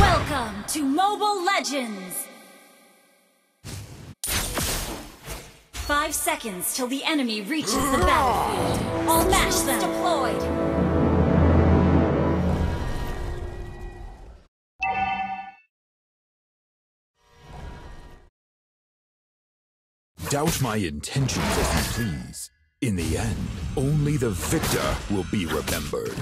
Welcome to Mobile Legends! Five seconds till the enemy reaches the battlefield. All match them. Deployed. Doubt my intentions as you please. In the end, only the victor will be remembered.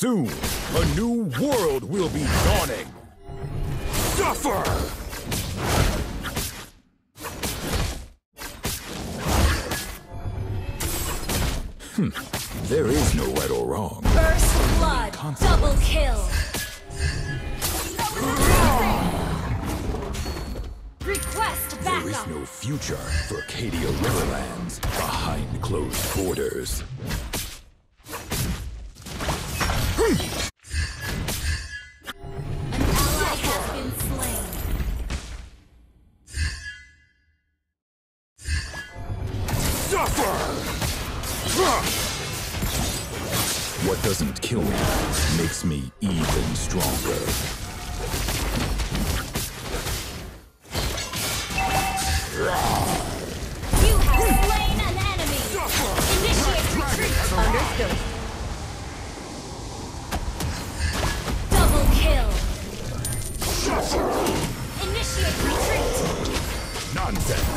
Soon, a new world will be dawning. Suffer! Hmm, there is no right or wrong. First blood. Double kill. Request backup. There is no future for Cadia Riverlands behind closed borders. Double kill. Initiate retreat. Nonsense!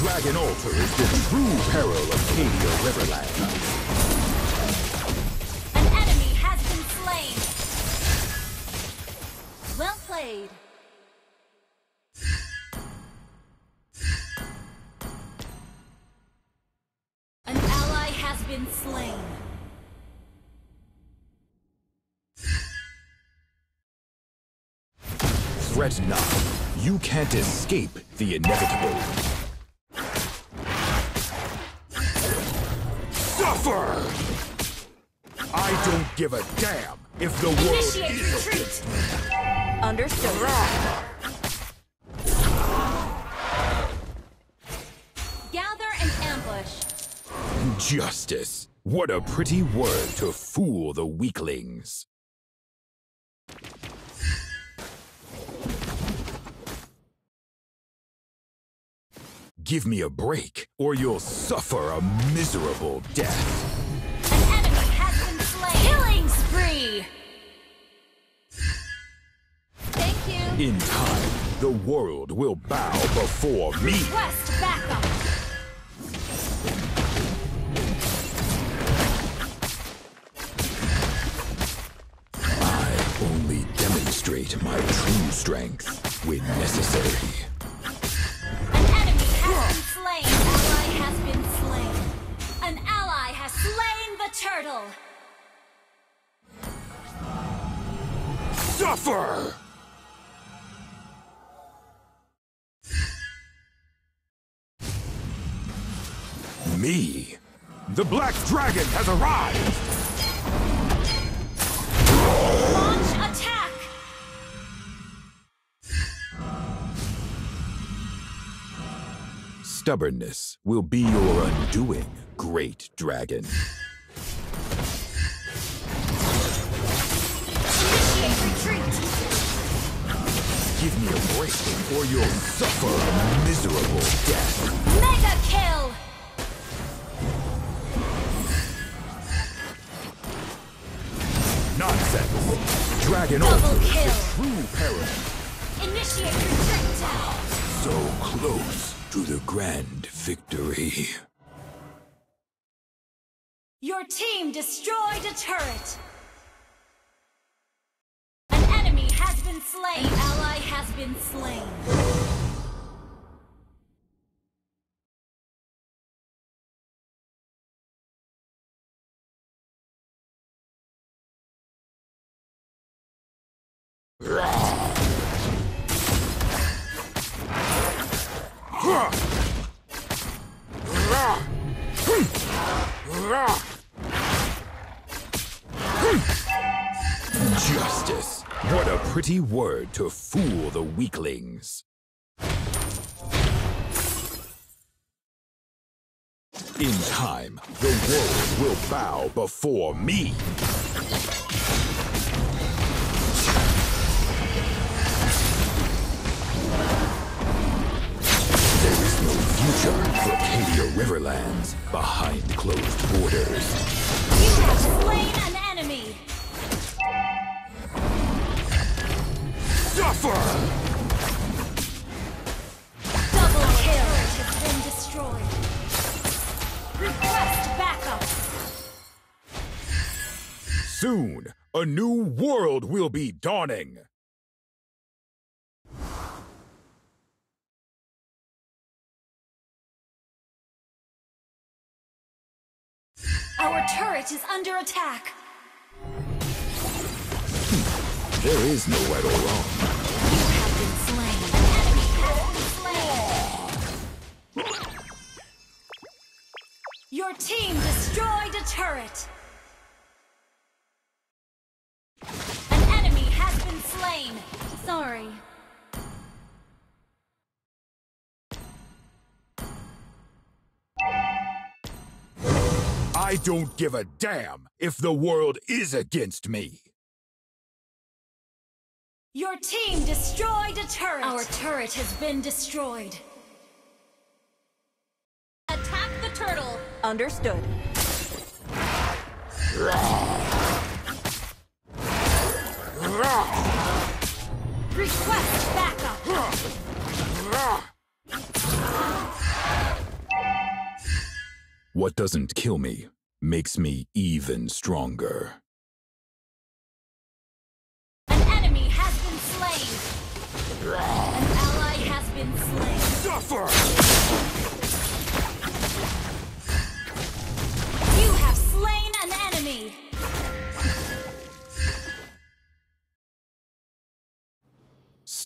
Dragon Altar is the true peril of Cadia Riverlands. An enemy has been slain. Well played. An ally has been slain. Fret not. You can't escape the inevitable. Suffer! I don't give a damn if the world Initiate is retreat. Understood. Gather and ambush. justice. What a pretty word to fool the weaklings. Give me a break, or you'll suffer a miserable death. An enemy has been slain. Killing spree. Thank you. In time, the world will bow before me. Request backup. I only demonstrate my true strength when necessary. Suffer! Me? The Black Dragon has arrived! Launch attack. Stubbornness will be your undoing, great dragon. Me or you'll suffer a miserable death. Mega kill. Nonsense! Dragon Double is kill. the true peril. Initiate retreat. So close to the grand victory. Your team destroyed a turret. An enemy has been slain been slain. Hmm. What a pretty word to fool the weaklings. In time, the world will bow before me. There is no future for Cadia Riverlands behind closed borders. You have slain an enemy. Suffer! Double kill has been destroyed. Request backup. Soon, a new world will be dawning. Our turret is under attack. Hmm. There is no right or wrong. Your team destroyed a turret. An enemy has been slain. Sorry. I don't give a damn if the world is against me. Your team destroyed a turret. Our turret has been destroyed. Attack the turtle. Understood. Request backup. What doesn't kill me makes me even stronger. An enemy has been slain. An ally has been slain. Suffer!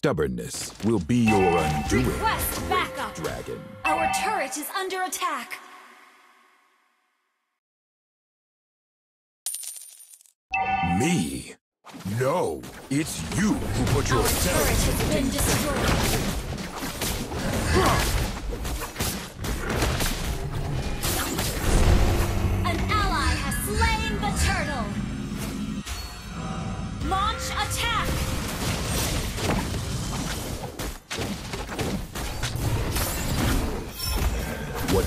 Stubbornness will be your undoing, Request backup. dragon. Our turret is under attack. Me? No, it's you who put Our yourself. turret has been destroyed. An ally has slain the turtle. Launch attack.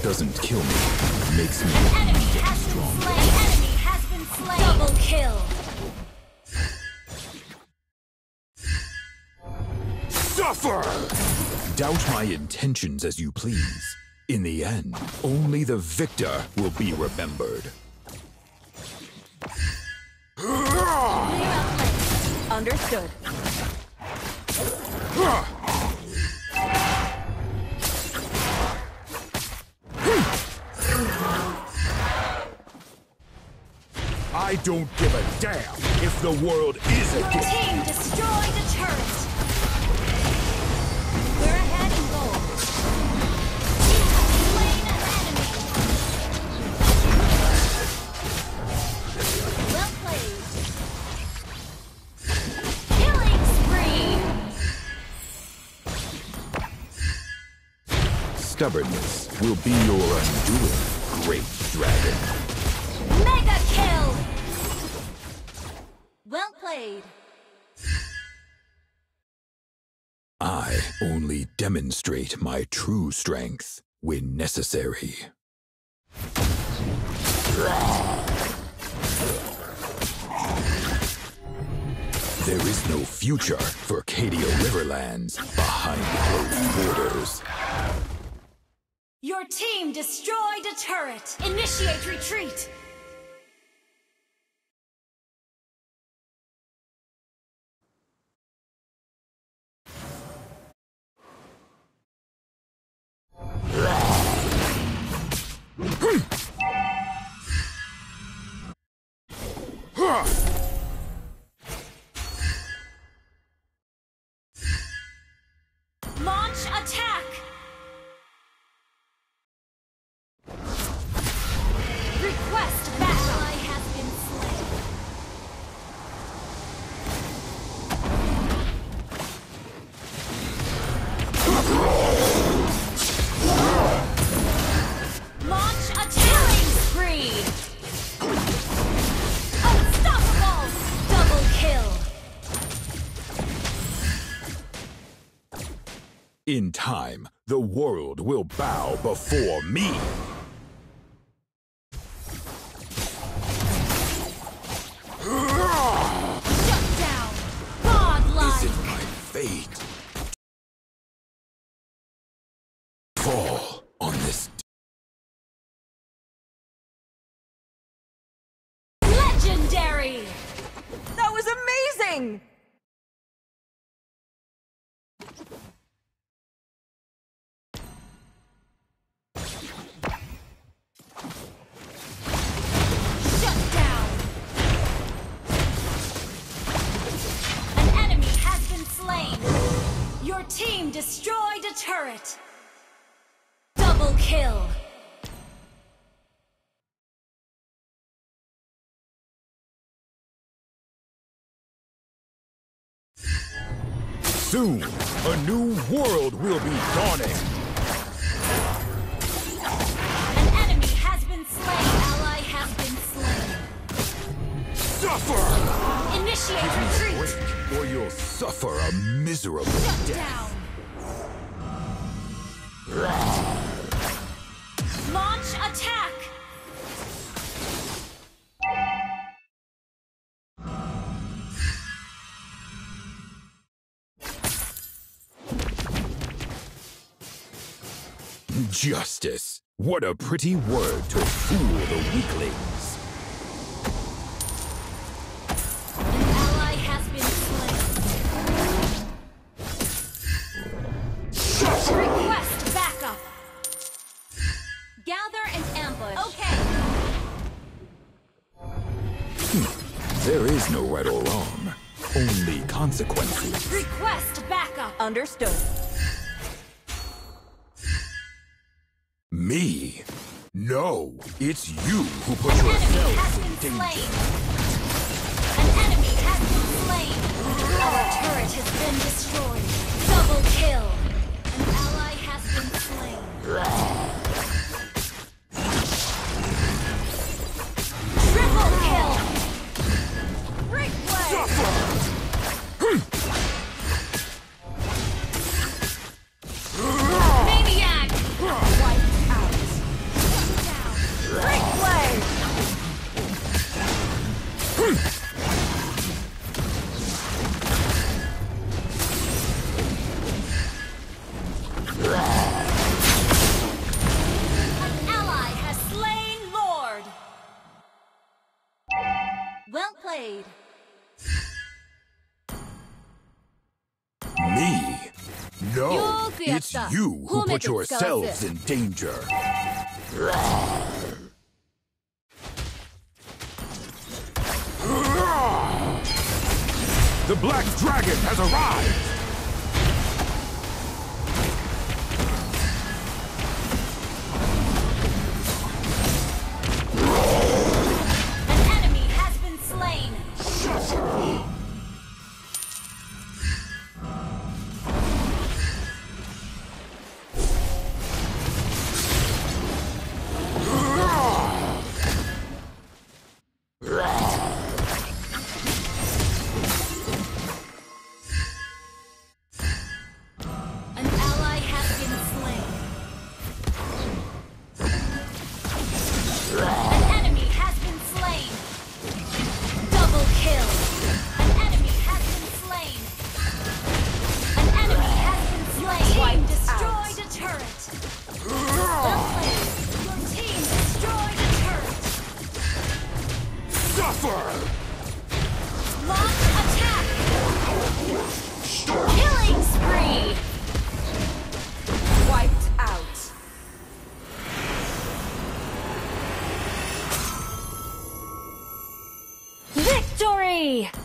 Doesn't kill me makes me Enemy even has been stronger. slain. Enemy has been slain. Double kill. Suffer! Doubt my intentions as you please. In the end, only the victor will be remembered. Understood. Don't give a damn if the world is Your against team destroyed a turret. We're ahead in goal. You have slain an enemy. Well played. Killing spree. Stubbornness will be your undoing, great dragon. Mega kill. Played. I only demonstrate my true strength when necessary. There is no future for Cadia Riverlands behind closed borders. Your team destroyed a turret. Initiate retreat. Launch In time, the world will bow before me. Turret! Double kill! Soon, a new world will be dawning. An enemy has been slain! Ally has been slain! Suffer! Initiate retreat! Break, or you'll suffer a miserable Shut death. down! Launch attack! Justice. What a pretty word to fool the weaklings. There is no right or wrong, only consequences. Request backup. Understood. Me? No, it's you who put An enemy has in been danger. slain. An enemy has been slain. Our turret has been destroyed. Double kill. An ally has been slain. Played. Me? No, it's you who Who put yourselves in danger. The Black Dragon has arrived! Victory!